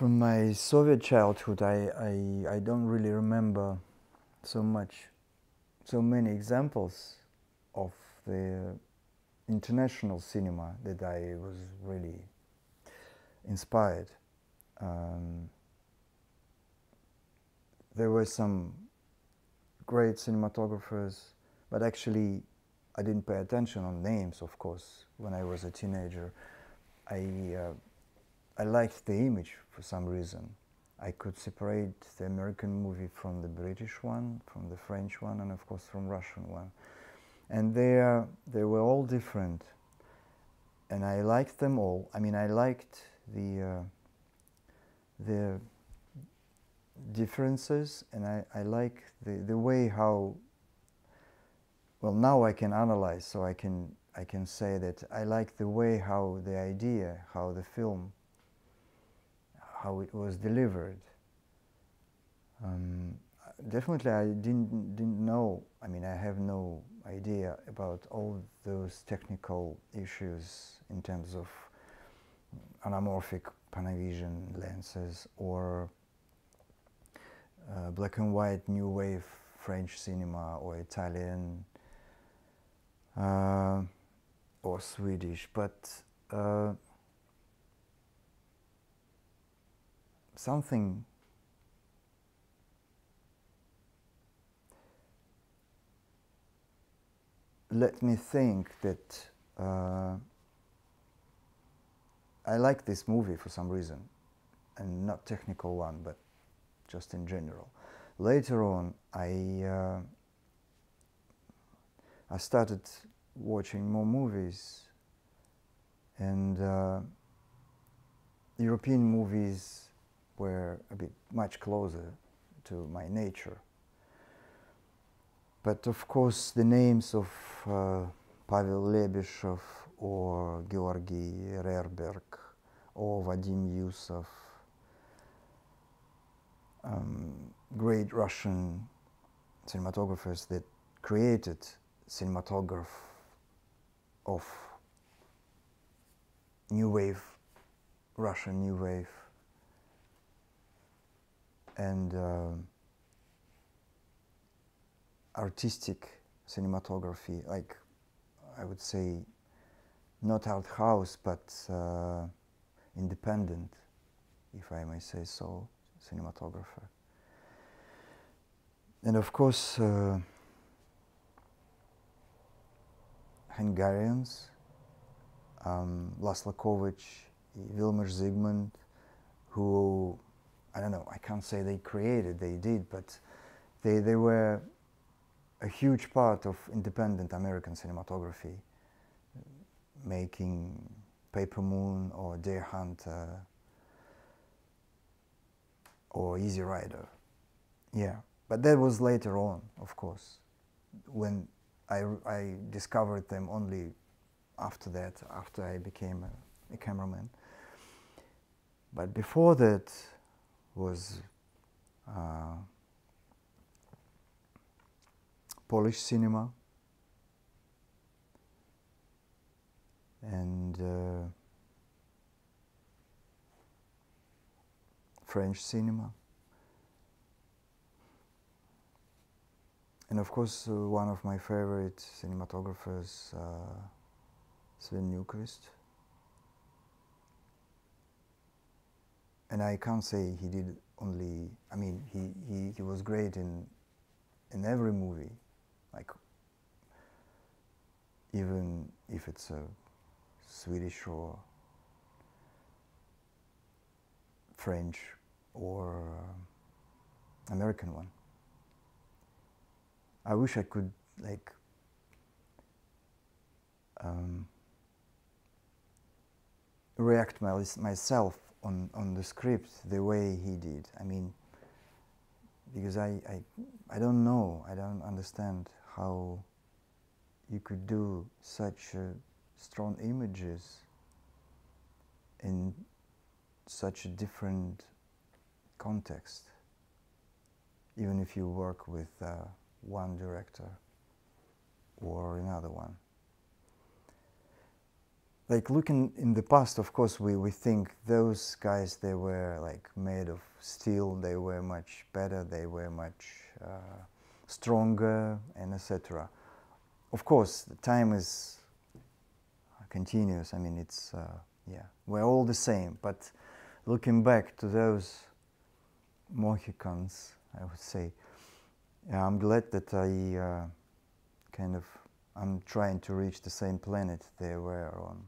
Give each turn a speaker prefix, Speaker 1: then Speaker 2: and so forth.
Speaker 1: From my Soviet childhood, I, I, I don't really remember so much, so many examples of the international cinema that I was really inspired. Um, there were some great cinematographers, but actually I didn't pay attention on names, of course, when I was a teenager. I, uh, I liked the image for some reason. I could separate the American movie from the British one, from the French one, and of course from Russian one. And they, uh, they were all different. And I liked them all. I mean, I liked the, uh, the differences, and I, I like the, the way how, well, now I can analyze, so I can, I can say that I like the way how the idea, how the film, how it was delivered. Um, definitely, I didn't, didn't know, I mean, I have no idea about all those technical issues in terms of anamorphic Panavision lenses or uh, black and white new wave French cinema or Italian uh, or Swedish, but uh, something let me think that uh, I like this movie for some reason, and not technical one, but just in general. Later on, I uh, I started watching more movies, and uh, European movies were a bit much closer to my nature. But of course, the names of uh, Pavel Lebeshov or Georgy Rerberg or Vadim Yusov, um, great Russian cinematographers that created cinematograph of new wave, Russian new wave, and uh, artistic cinematography, like I would say, not art house, but uh, independent, if I may say so, cinematographer. And of course, uh, Hungarians, um, Laszlo Kovacs, Vilmos Zsigmond, who, I don't know, I can't say they created, they did, but they, they were a huge part of independent American cinematography, making Paper Moon or Deer Hunter or Easy Rider. Yeah, but that was later on, of course, when I, I discovered them only after that, after I became a, a cameraman. But before that was uh, Polish cinema and uh, French cinema. And of course, uh, one of my favorite cinematographers, uh, Sven Nykvist. And I can't say he did only, I mean, he, he, he was great in, in every movie, like even if it's a Swedish or French or uh, American one. I wish I could like um, react my, myself on, on the script the way he did. I mean, because I, I, I don't know, I don't understand how you could do such uh, strong images in such a different context, even if you work with uh, one director or another one. Like looking in the past, of course, we, we think those guys, they were like made of steel, they were much better, they were much uh, stronger, and etc. Of course, the time is continuous. I mean, it's, uh, yeah, we're all the same. But looking back to those Mohicans, I would say, I'm glad that I uh, kind of, I'm trying to reach the same planet they were on.